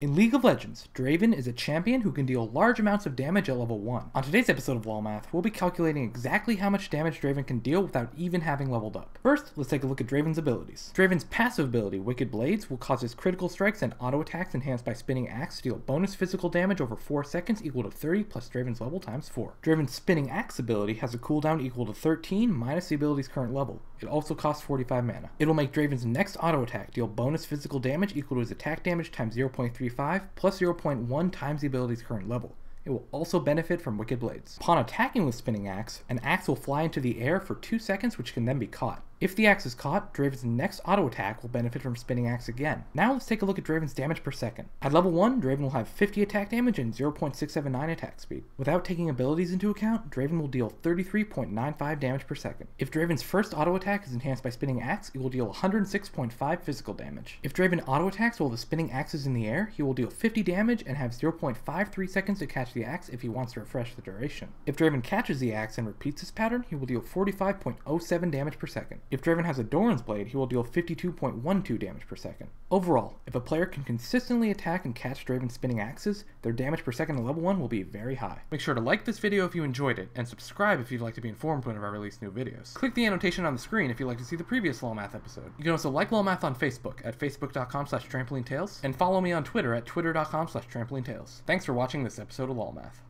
In League of Legends, Draven is a champion who can deal large amounts of damage at level 1. On today's episode of LoL Math, we'll be calculating exactly how much damage Draven can deal without even having leveled up. First, let's take a look at Draven's abilities. Draven's passive ability, Wicked Blades, will cause his critical strikes and auto attacks enhanced by spinning axe to deal bonus physical damage over 4 seconds equal to 30 plus Draven's level times 4. Draven's spinning axe ability has a cooldown equal to 13 minus the ability's current level. It also costs 45 mana. It'll make Draven's next auto attack deal bonus physical damage equal to his attack damage times 0.35 plus 0.1 times the ability's current level. It will also benefit from Wicked Blades. Upon attacking with Spinning Axe, an axe will fly into the air for 2 seconds which can then be caught. If the axe is caught, Draven's next auto attack will benefit from spinning axe again. Now let's take a look at Draven's damage per second. At level 1, Draven will have 50 attack damage and 0.679 attack speed. Without taking abilities into account, Draven will deal 33.95 damage per second. If Draven's first auto attack is enhanced by spinning axe, it will deal 106.5 physical damage. If Draven auto attacks while the spinning axe is in the air, he will deal 50 damage and have 0.53 seconds to catch the axe if he wants to refresh the duration. If Draven catches the axe and repeats this pattern, he will deal 45.07 damage per second. If Draven has a Doran's Blade, he will deal 52.12 damage per second. Overall, if a player can consistently attack and catch Draven's spinning axes, their damage per second at level 1 will be very high. Make sure to like this video if you enjoyed it, and subscribe if you'd like to be informed whenever I release new videos. Click the annotation on the screen if you'd like to see the previous LoL Math episode. You can also like LoL Math on Facebook at facebook.com slash trampolinetales, and follow me on Twitter at twitter.com slash trampolinetales. Thanks for watching this episode of LoL Math.